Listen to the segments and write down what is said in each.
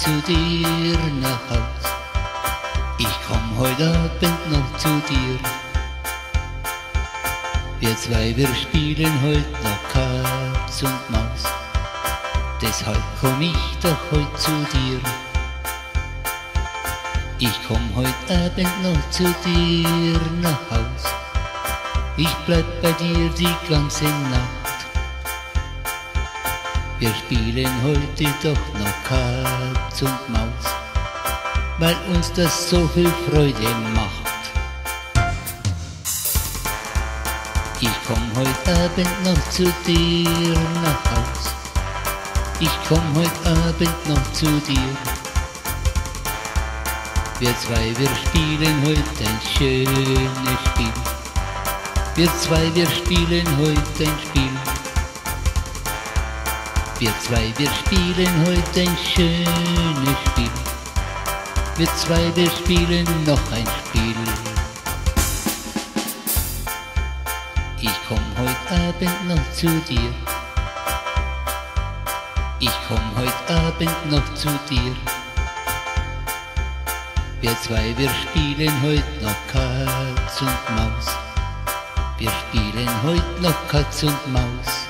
zu dir nach Haus. Ich komm heute Abend noch zu dir. Wir zwei, wir spielen heute noch Katz und Maus. Deshalb komm ich doch heute zu dir. Ich komm heute Abend noch zu dir nach Haus. Ich bleib bei dir die ganze Nacht. Wir spielen heute doch noch Katz und Maus, weil uns das so viel Freude macht. Ich komm heute Abend noch zu dir nach Haus. Ich komm heute Abend noch zu dir. Wir zwei, wir spielen heute ein schönes Spiel. Wir zwei, wir spielen heute ein Spiel. Wir zwei, wir spielen heute ein schönes Spiel. Wir zwei, wir spielen noch ein Spiel. Ich komm heute Abend noch zu dir. Ich komm heute Abend noch zu dir. Wir zwei, wir spielen heute noch Katz und Maus. Wir spielen heute noch Katz und Maus.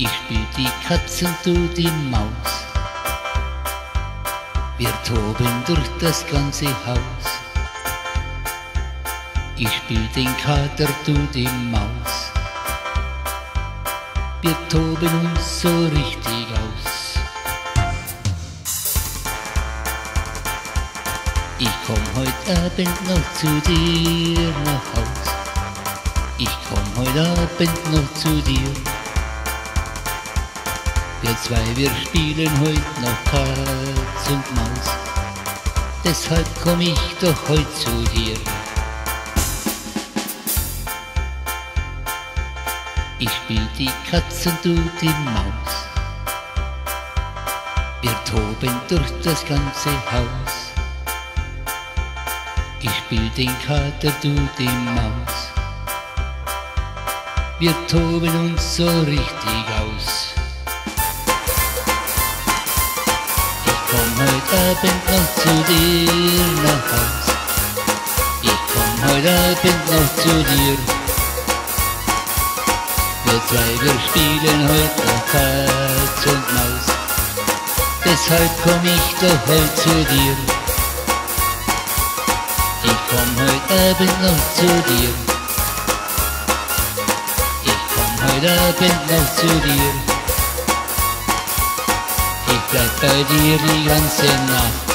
Ich spiel die Katz und du die Maus. Wir toben durch das ganze Haus. Ich spiel den Kater, du die Maus. Wir toben uns so richtig aus. Ich komm heute Abend noch zu dir nach Haus. Ich komm heute Abend noch zu dir. Wir zwei, wir spielen heute noch Katz und Maus. Deshalb komm ich doch heute zu dir. Ich spiel die Katz und du die Maus. Wir toben durch das ganze Haus. Ich spiel den Kater, du die Maus. Wir toben uns so richtig aus. Abend noch zu dir nach Haus. Ich komm heute Abend noch zu dir. Wir zwei, wir spielen heute noch Katz und Maus. Deshalb komm ich doch heute zu dir. Ich komm heute Abend noch zu dir. Ich komm heute Abend noch zu dir. Ich bleib bei dir die ganze Nacht.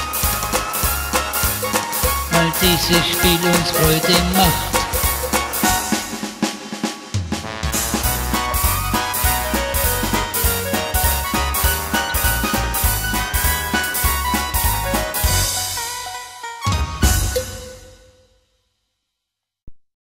Weil dieses Spiel uns Freude macht.